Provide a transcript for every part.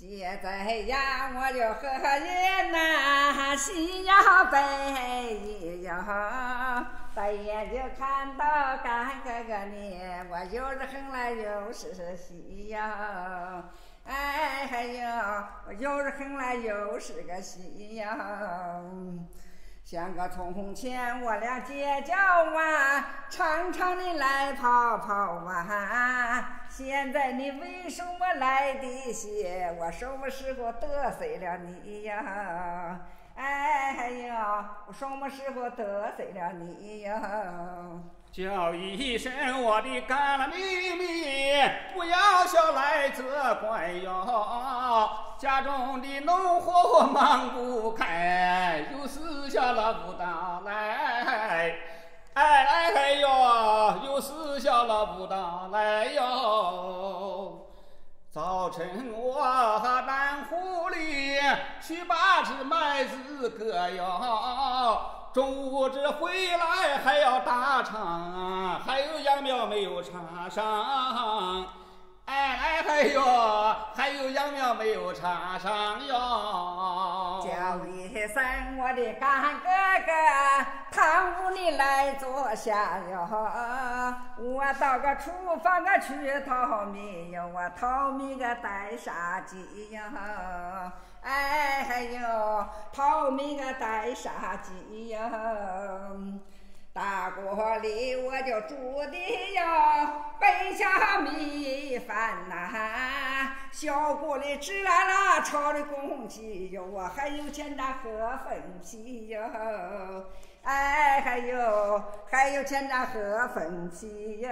姐在呀我就和人呐，心要悲一哟，大眼就看到干哥哥你，我有时哼来又是喜呀，哎嗨哟，我有时哼来又是个喜呀。像个从前我俩结交啊，常常的来跑跑啊。现在你为什么来的些？我什么时候得罪了你呀？哎呀，我什么时候得罪了你呀？叫一声我的干了妹妹，不要小来责怪哟。家中的农活忙不开，又死下了不打来。哎哎哎哟，又死下了不打来哟。早晨我和南湖里去把这麦子割哟。中午这回来还要打场，还有秧苗没有插上，哎哎嗨哟，还有秧苗没有插上哟。一声我的干哥哥，堂屋里来坐下哟。我到个厨房个去淘米哟，我淘米个带杀鸡哟。哎嗨哟，淘米个带杀鸡哟，大锅里我就煮的哟，白下米饭呐，小锅里支啦啦炒的公鸡哟，我还有钱咱喝粉皮哟，哎嗨哟，还有钱咱喝粉皮哟。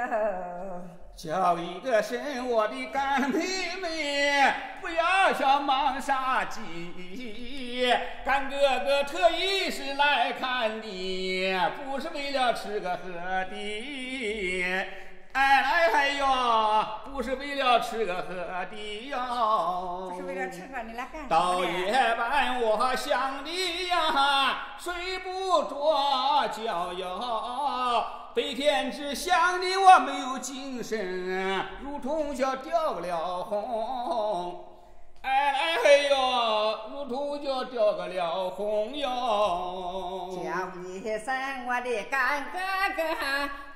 叫一个声我的干妹妹，不要想忙杀鸡。干哥哥特意是来看你，不是为了吃个喝的。哎哎哎哟，不是为了吃个喝的哟。不是为了吃喝，你来干到夜半我想你呀，睡不着觉哟。白天只想你，我没有精神，如同就掉了红。哎哎哎哟，如同就掉个了红哟。我的干哥哥，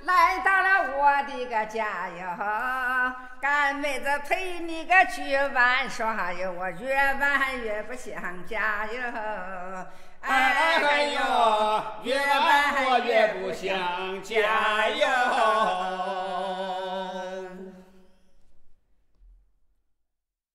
来到了我的个家哟。干妹子陪你个去玩耍哟，我越玩越不想家哟。哎哎呦，越玩我越不想家哟。